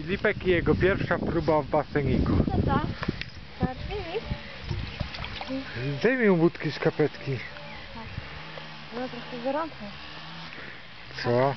Filipek i jego pierwsza próba w baseniku. Co to? Patrz, Zdejmij łódki z kapetki. Było trochę gorąco. Co?